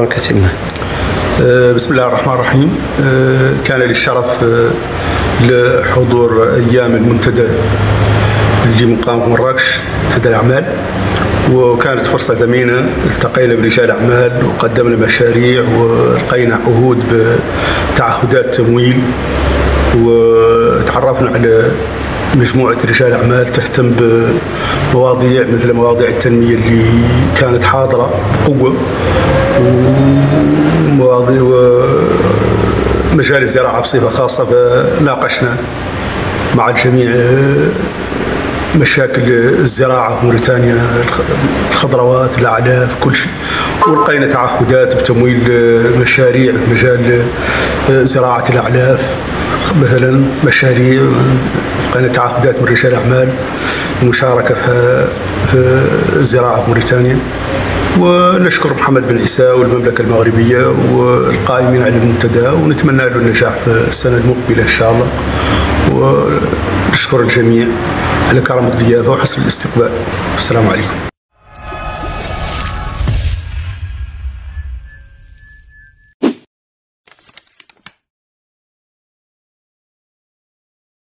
بركة الله بسم الله الرحمن الرحيم. كان لي الشرف لحضور أيام المنتدى اللي مقام مراكش منتدى الأعمال. وكانت فرصة ثمينة التقينا برجال أعمال وقدمنا مشاريع ولقينا عهود بتعهدات تمويل وتعرفنا على مجموعة رجال أعمال تهتم بمواضيع مثل مواضيع التنمية اللي كانت حاضرة بقوة ومواضيع ومجال الزراعة بصفة خاصة فناقشنا مع الجميع مشاكل الزراعة في موريتانيا الخضروات الأعلاف كل شيء. ولقينا تعهدات بتمويل مشاريع في مجال زراعة الأعلاف مثلا مشاريع لقينا تعهدات من رجال أعمال المشاركة في الزراعة في موريتانيا. ونشكر محمد بن عيسى والمملكة المغربية والقائمين على المنتدى ونتمنى له النجاح في السنة المقبلة إن شاء الله. ونشكر الجميع على كرم الضيافة وحسن الاستقبال. السلام عليكم.